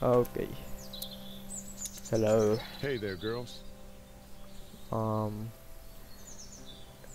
Okay. Hello. Hey there, girls. Um.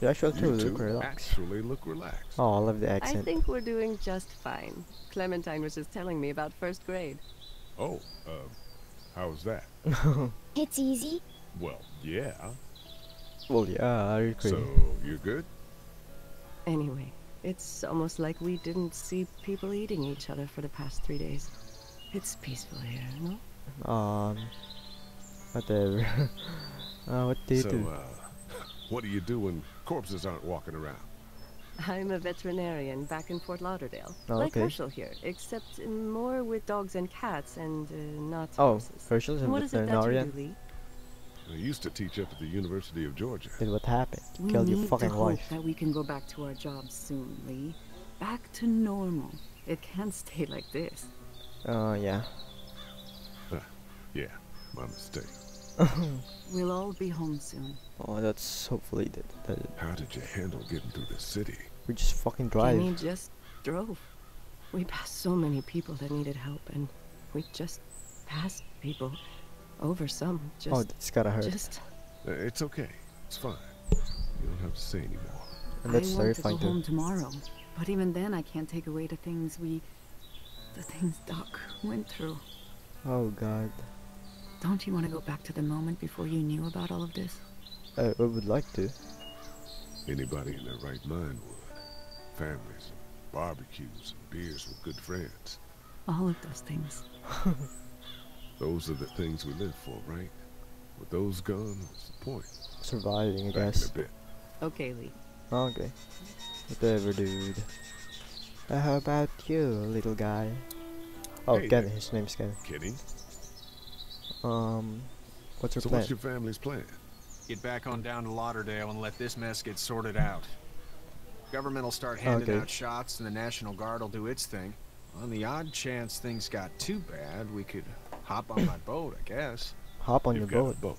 You actually You look two relaxed. actually look relaxed. Oh, I love the accent. I think we're doing just fine. Clementine was just telling me about first grade. Oh, uh, how's that? It's easy. Well, yeah. well, yeah, I agree. So, you're good? Anyway, it's almost like we didn't see people eating each other for the past three days. It's peaceful here, no? Um. Whatever. uh, what do you so, do? uh, what do you do when corpses aren't walking around? I'm a veterinarian back in Fort Lauderdale. Oh, like okay. Hershel here, except more with dogs and cats and uh, not Oh, horses. Hershel's a What is it that you veterinarian. do, Lee? I used to teach up at the University of Georgia. Then what happened? We Killed your fucking to hope wife. that we can go back to our jobs soon, Lee. Back to normal. It can't stay like this. Uh, yeah. Yeah, my mistake. We'll all be home soon. Oh, that's hopefully that, that How did you handle getting through the city? we just fucking drive. We just drove. We passed so many people that needed help, and we just passed people. Over some, just, oh, that's gotta hurt. just. Uh, it's okay. It's fine. You don't have to say anymore. and that's I want to go home tomorrow, but even then, I can't take away the things we, the things Doc went through. Oh god. Don't you want to go back to the moment before you knew about all of this? I, I would like to. Anybody in their right mind would. Families, and barbecues, and beers with good friends. All of those things. Those are the things we live for, right? With those gone, what's the point? Surviving, I Back in guess. a bit. Okay, Lee. Okay. Whatever, dude. Uh, how about you, little guy? Oh, Hey Ken. there. His name's Ken. Kidding? Um, what's your So plan? what's your family's plan? Get back on down to Lauderdale and let this mess get sorted out. Government will start handing Okay. out shots and the National Guard will do its thing. On the odd chance things got too bad, we could hop on my boat, I guess. Hop on You've your got boat. a boat.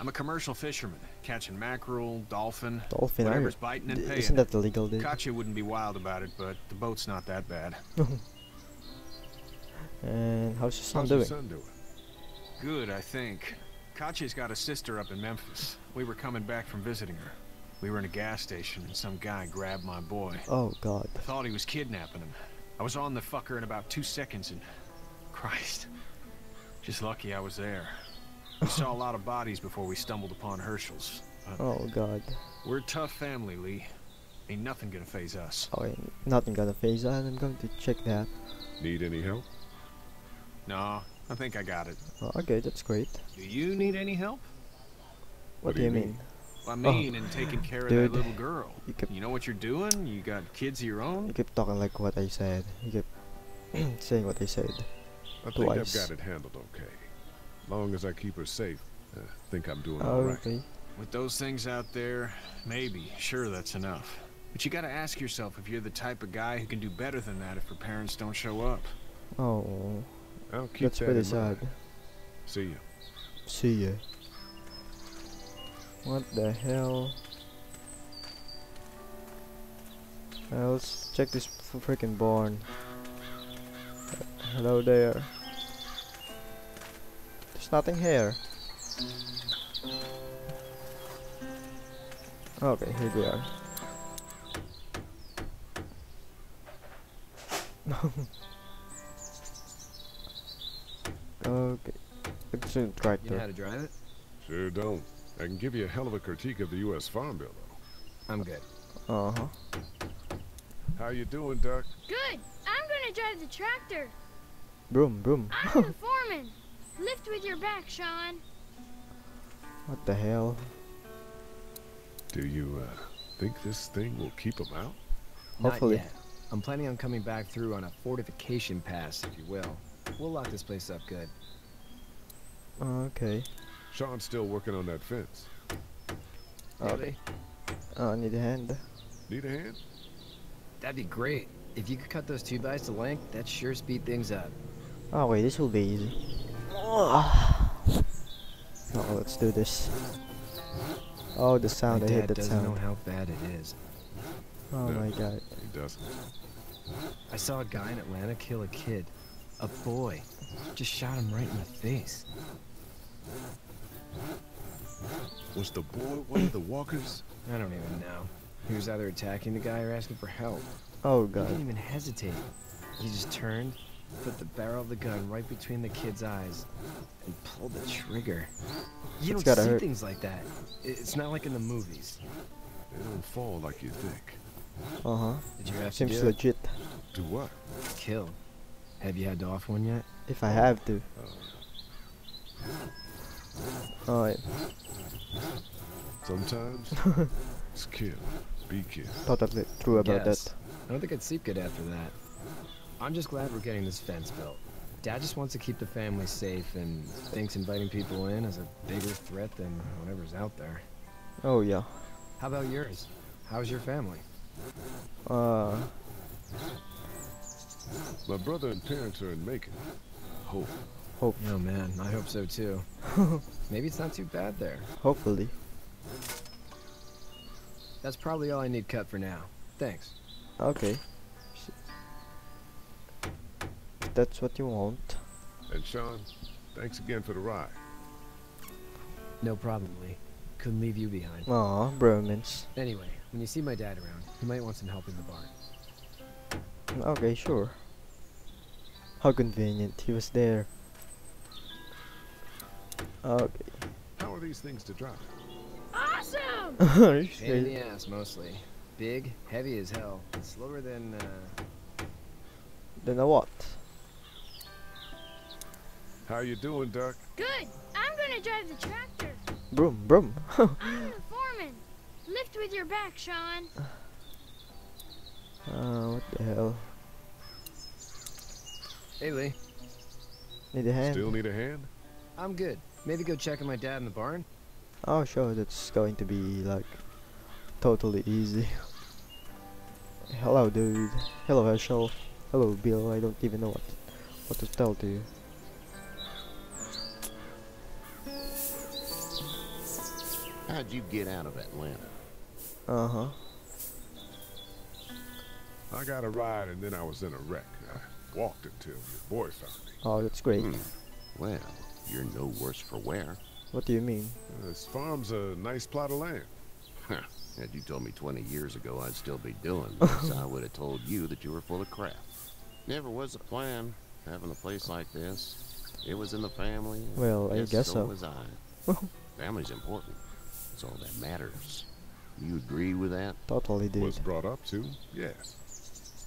I'm a commercial fisherman, catching mackerel, dolphin, Dolphin, are whatever's you? biting and paying. Isn't that illegal, dude? Katjaa wouldn't be wild about it, but the boat's not that bad. And how's your son How's doing? son doing? Good, I think. Katjaa's got a sister up in Memphis. We were coming back from visiting her. We were in a gas station and some guy grabbed my boy. Oh god. I thought he was kidnapping him. I was on the fucker in about two seconds and... Christ. Just lucky I was there. We saw a lot of bodies before we stumbled upon Hershel's. But Oh god. we're a tough family, Lee. Ain't nothing gonna phase us. Oh, ain't nothing gonna phase us. I'm going to check that. Need any help? No, I think I got it. Oh, okay, that's great. Do you need any help? What, do you mean? I mean, oh, in taking care of Oh. Dude, that little girl. You kept You know what you're doing? You got kids of your own? you keep talking like what I said. You keep saying what I said. I think Twice. I've got it handled okay. Long as I keep her safe, I think I'm doing all right. okay. With those things out there, maybe, sure, that's enough. But you gotta ask yourself if you're the type of guy who can do better than that if her parents don't show up. Oh, I'll keep that's that pretty sad. mind. See ya. See ya. What the hell? Uh, let's check this f- freaking barn. Hello there. There's nothing here. Okay, here they are. okay. It's a You know how to drive it? Sure don't. I can give you a hell of a critique of the U.S. Farm Bill, though. I'm good. Uh huh. How you doing, Duck? Good. I'm gonna drive the tractor. Boom, boom. I'm the foreman. Lift with your back, Shawn. What the hell? Do you, uh, think this thing will keep 'em out? Hopefully. Not yet. I'm planning on coming back through on a fortification pass, if you will. We'll lock this place up good. Okay. Shawn's still working on that fence. Okay. Uh, I need a hand. Need a hand? That'd be great. If you could cut those two guys to length, that'd sure speed things up. Oh wait, this will be easy. Oh, let's do this. Oh, the sound! My I hate dad that doesn't know how bad it is. Oh No. my god. He doesn't. I saw a guy in Atlanta kill a kid. A boy. Just shot him right in the face. Was the boy one of the walkers? I don't even know. He was either attacking the guy or asking for help. Oh god. He didn't even hesitate. He just turned, put the barrel of the gun right between the kid's eyes, and pull the trigger. You That's don't see hurt. things like that. It's not like in the movies. They don't fall like you think. Uh huh. Did you have Seems to do it? legit. Do what? Kill. Have you had to off one yet? If I have to. Oh, yeah. Sometimes it's kill. Be kill. totally true about Guess. that. I don't think I'd sleep good after that. I'm just glad we're getting this fence built. Dad just wants to keep the family safe and thinks inviting people in is a bigger threat than whatever's out there. Oh yeah. How about yours? How's your family? Uh, My brother and parents are in Macon. Hope. hope. Oh man, I hope so too. Maybe it's not too bad there. Hopefully. That's probably all I need cut for now. Thanks. Okay. S- if That's what you want. And Shawn, thanks again for the ride. No problem, Lee. Couldn't leave you behind. Aw, bromance. Anyway, when you see my dad around, you might want some help in the barn. Okay, sure. How convenient. He was there. Okay. How are these things to drive? Awesome! Pain in the ass, mostly. Big, heavy as hell, slower than, uh... then a what? How you doing, Duck? Good. I'm gonna drive the tractor. Broom, broom. I'm the foreman. Lift with your back, Shawn. uh, what the hell? Hey, Lee. Need a hand? Still need a hand? I'm good. Maybe go check on my dad in the barn? Oh, sure. That's going to be like totally easy. Hello, dude. Hello, Hershel. Hello, Bill. I don't even know what what to tell to you. How'd you get out of Atlanta? Uh huh. I got a ride and then I was in a wreck. I walked until your boy found me. Oh, that's great. Hmm. Well, you're no worse for wear. What do you mean? Uh, This farm's a nice plot of land. Had you told me 20 years ago I'd still be doing this, I would have told you that you were full of crap. Never was a plan, having a place like this. It was in the family. Well, I guess so. so. was I. Family's important. It's all that matters. You agree with that? Totally, dude. Was brought up to? Yes.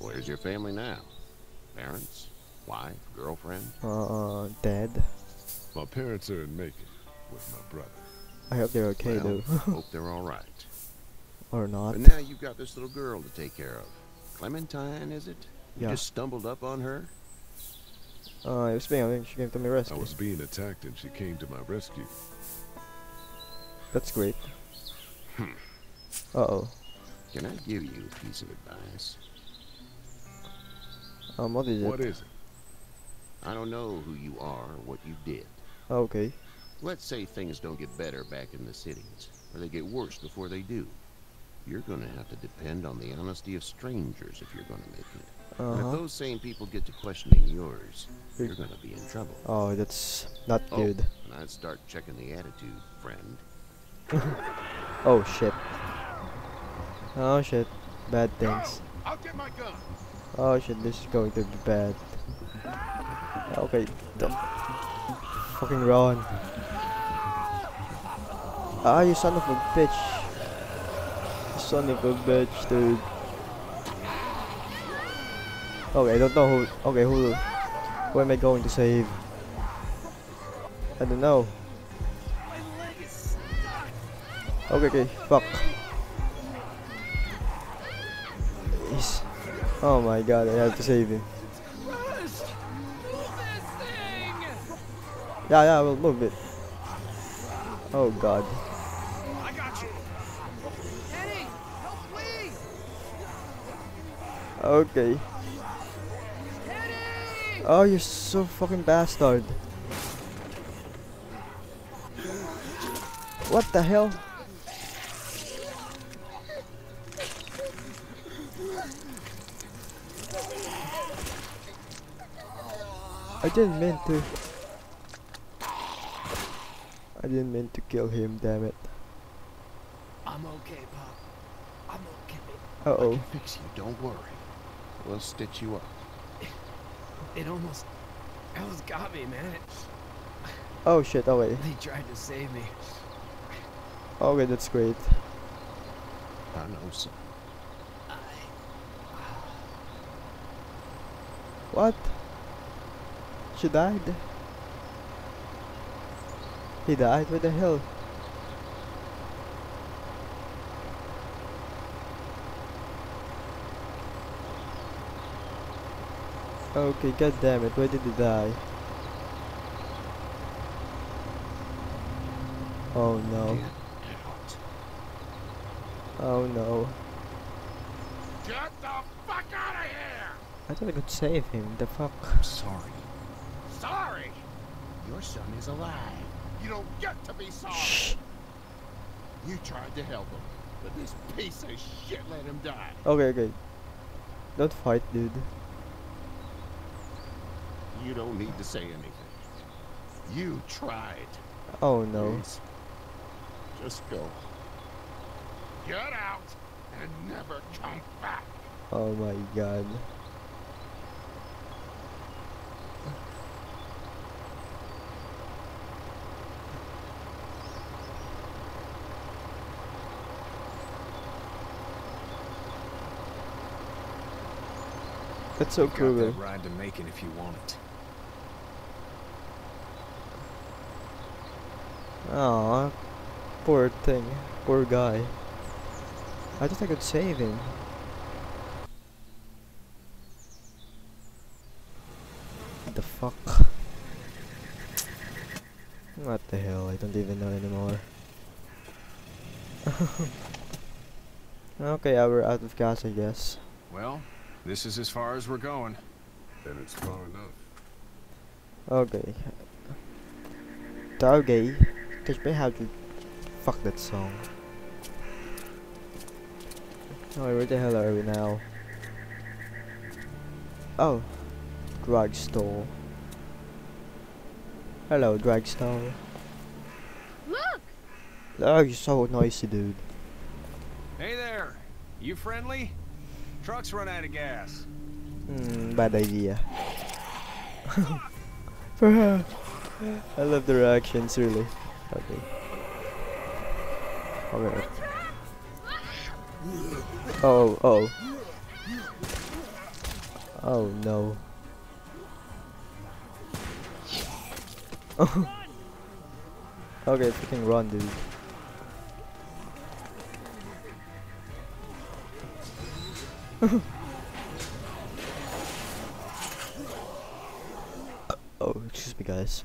Where's your family now? Parents? Wife? Girlfriend? Uh, uh, dead. My parents are in Macon with my brother. I hope they're okay well, though, hope they're all right. or not. But now you've got this little girl to take care of. Clementine, is it? You Yeah. just stumbled up on her? Uh, it was me. I think she came to my rescue. I was being attacked and she came to my rescue. That's great. Hmm. Uh oh. Can I give you a piece of advice? Um, what is What it? is it? I don't know who you are or what you did. Okay. Let's say things don't get better back in the cities, or they get worse before they do. You're gonna have to depend on the honesty of strangers if you're gonna make it. Uh And if those same people get to questioning yours, You're- gonna be in trouble. Oh, that's not Oh, good. and I'd start checking the attitude, friend. Oh shit. Oh shit. Bad things. I'll get my gun. Oh shit, this is going to be bad. Okay. The fucking run. Ah, you son of a bitch. You son of a bitch, dude. Okay, I don't know who. Okay, who. Who am I going to save? I don't know. Okay, okay, fuck. He's. Oh my god, I have to save him. Yeah, yeah, we'll move it. Oh god. I got you. Okay. Oh, you're so fucking bastard. What the hell? I didn't mean to. I didn't mean to kill him, damn it. I'm okay, Pop. I'm okay. Uh oh. I can fix you, don't worry. We'll stitch you up. It almost, almost got me, man. It, Oh shit, oh wait. they tried to save me. Okay, that's great. I know, son. What? She died? He died? What the hell? Okay, god damn it, why did he die? Oh no, oh no. Get the fuck out of here! I thought I could save him, the fuck? I'm sorry. Sorry? Your son is alive. You don't get to be sorry. Shh. You tried to help him, but this piece of shit let him die. Okay, okay. Don't fight, dude. You don't need to say anything. You tried. Oh no. Please, Just go. Get out and never come back. Oh my god. That's so You've got that ride to make it if you want it. Aw, poor thing, poor guy. I thought I could save him. What the fuck? What the hell? I don't even know anymore. okay, yeah, we're out of gas, I guess. Well, this is as far as we're going. Then it's far enough. Okay. Targay. Teach me how to fuck that song. Oh, where the hell are we now? Oh, drugstore. Hello, drugstore. Look! Oh, you're so noisy, dude. Hey there, you friendly? Truck's run out of gas. Hmm, bad idea. For her. I love the reactions, really. Okay. Okay. Oh, oh. Oh no. okay, freaking run, dude. Oh, excuse me, guys.